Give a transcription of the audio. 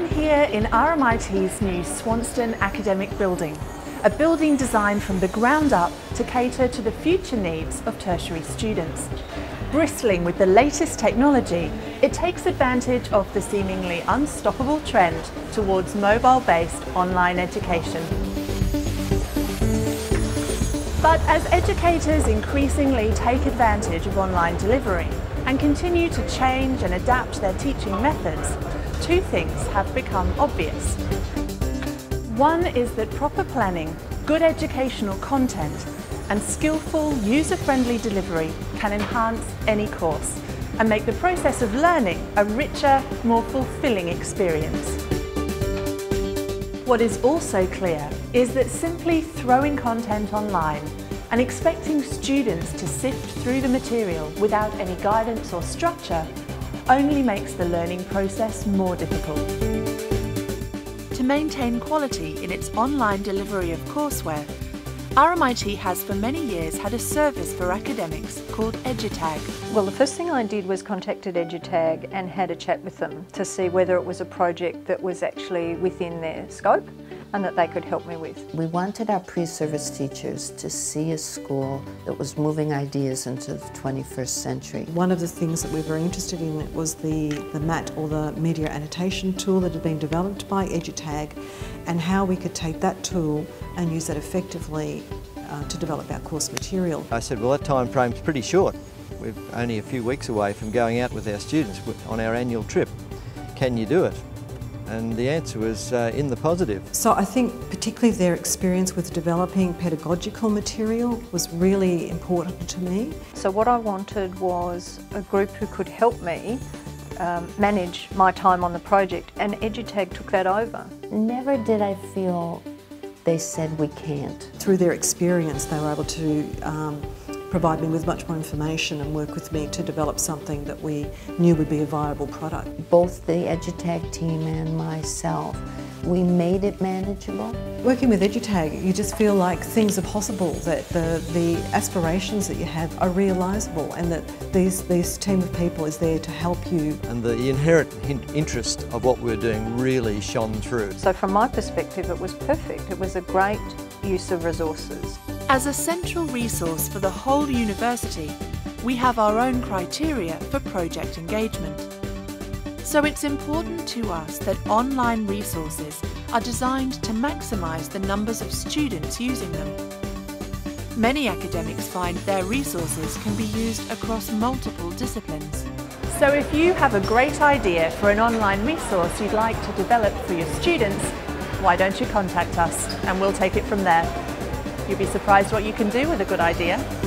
here in RMIT's new Swanston Academic Building, a building designed from the ground up to cater to the future needs of tertiary students. Bristling with the latest technology, it takes advantage of the seemingly unstoppable trend towards mobile-based online education. But as educators increasingly take advantage of online delivery and continue to change and adapt their teaching methods, two things have become obvious. One is that proper planning, good educational content and skillful, user-friendly delivery can enhance any course and make the process of learning a richer, more fulfilling experience. What is also clear is that simply throwing content online and expecting students to sift through the material without any guidance or structure only makes the learning process more difficult. To maintain quality in its online delivery of courseware, RMIT has for many years had a service for academics called EduTag. Well, the first thing I did was contacted EduTag and had a chat with them to see whether it was a project that was actually within their scope and that they could help me with. We wanted our pre-service teachers to see a school that was moving ideas into the 21st century. One of the things that we were very interested in was the, the MAT or the media annotation tool that had been developed by EduTag and how we could take that tool and use that effectively uh, to develop our course material. I said, well that time frame's pretty short. We're only a few weeks away from going out with our students on our annual trip. Can you do it? And the answer was uh, in the positive. So I think particularly their experience with developing pedagogical material was really important to me. So what I wanted was a group who could help me um, manage my time on the project and EduTag took that over. Never did I feel they said we can't. Through their experience they were able to um, provide me with much more information and work with me to develop something that we knew would be a viable product. Both the EduTag team and myself, we made it manageable. Working with EduTag, you just feel like things are possible, that the, the aspirations that you have are realisable and that these, this team of people is there to help you. And the inherent interest of what we're doing really shone through. So from my perspective it was perfect. It was a great use of resources. As a central resource for the whole university, we have our own criteria for project engagement. So it's important to us that online resources are designed to maximise the numbers of students using them. Many academics find their resources can be used across multiple disciplines. So if you have a great idea for an online resource you'd like to develop for your students, why don't you contact us and we'll take it from there. You'll be surprised what you can do with a good idea.